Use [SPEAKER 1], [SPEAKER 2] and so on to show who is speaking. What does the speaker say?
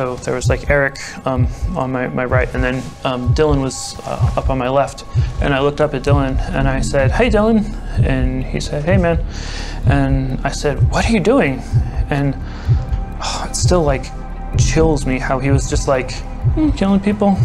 [SPEAKER 1] so there was like Eric um, on my, my right, and then um, Dylan was uh, up on my left. And I looked up at Dylan and I said, Hey, Dylan. And he said, Hey, man. And I said, What are you doing? And oh, it still like chills me how he was just like, mm, killing people.